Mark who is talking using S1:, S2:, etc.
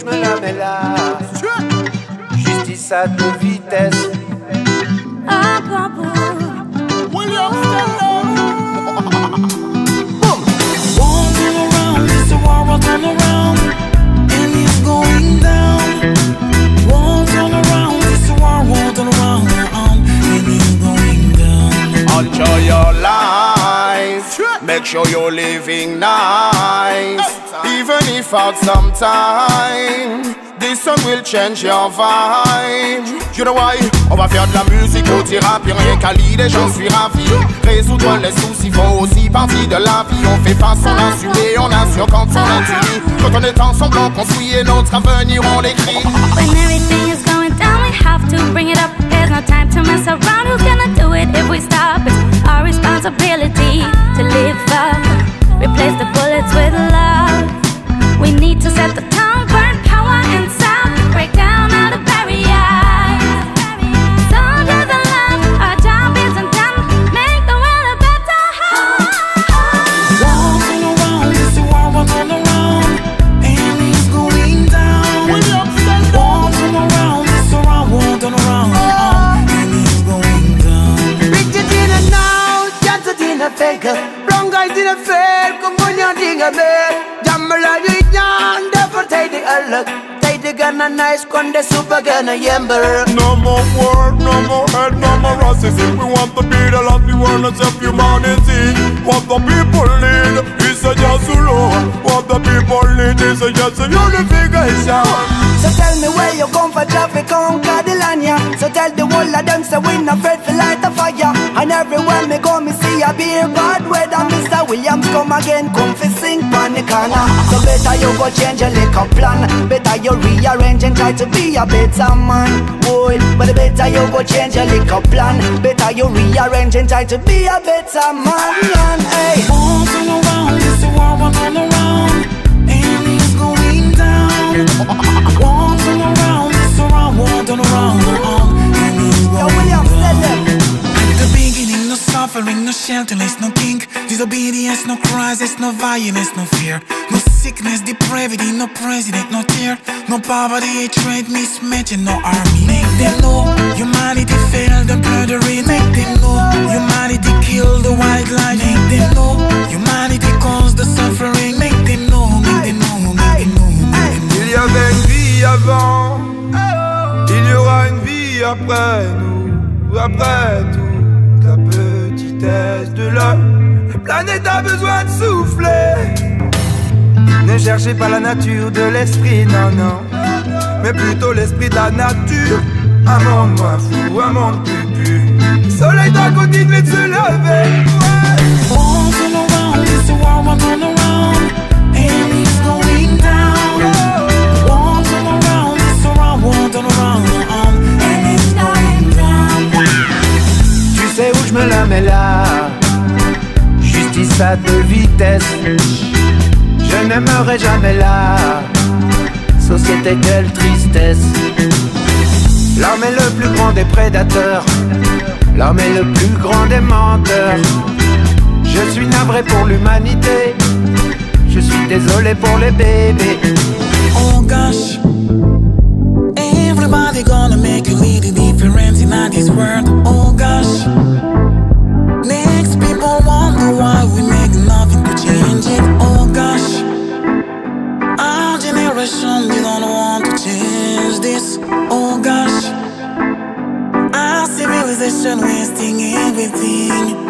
S1: je me la mets là. Justice à deux vitesses.
S2: Ah, papa.
S3: William Won't turn around, this war will turn around, and it's going down. Won't turn around, this war won't turn around, and it's going down.
S4: Enjoy your life. Make sure you're living nice. Even if out some time, this song will change your vibe. You know why? On va faire de la musique au thérapie, rien qu'à l'idée, j'en suis ravi. Résoudre les soucis font aussi partie de la vie. On fait face, on assume et on assure quand on est Quand on est ensemble, on construit et notre avenir, on l'écrit.
S2: When everything is going down, we have to bring it up. There's no time to mess around. Who's gonna do it if we stop? It's our responsibility
S1: on, a bit. Jamala, you young, therefore take the alert. Take the gun and nice, con the super gun, a yamber.
S4: No more war, no more hate, no more racism. We want to be the last, we want to save humanity. What the people need is a just law. What the people need is a just unification.
S1: So tell me where you come for traffic land, yeah. So tell the whole of them say we not afraid to light a fire. And everywhere me go, me see a beer bad weather. Williams come again, come fi sing the corner. So better you go change your liquor plan. Better you rearrange and try to be a better man, boy. But better you go change your liquor plan. Better you rearrange and try to be a better man, hey.
S3: Around, will turn around, no shelterless, no king. Disobedience, no crisis, no violence, no fear. No sickness, depravity, no president, no tear. No poverty, hatred, mismatching, no army. Make them know humanity failed the murdering. Make them know humanity killed the wildlife. Make them know humanity caused the suffering. Make them know, make them know, make them know, make them know.
S5: Il y avait une vie avant, il y aura une vie après nous, après toute la de l'homme. La planète a besoin de souffler. Ne cherchez pas la nature de l'esprit, non, non, mais plutôt l'esprit de la nature. Un monde moins fou, un monde plus pur. Le soleil doit continuer de se lever.
S1: À deux vitesses. Je n'aimerai jamais là. Société quelle tristesse. L'homme est le plus grand des prédateurs. L'homme est le plus grand des menteurs. Je suis navré pour l'humanité. Je suis désolé pour les bébés.
S3: Oh gosh, everybody gonna make a little difference in this world. Oh question, wasting everything.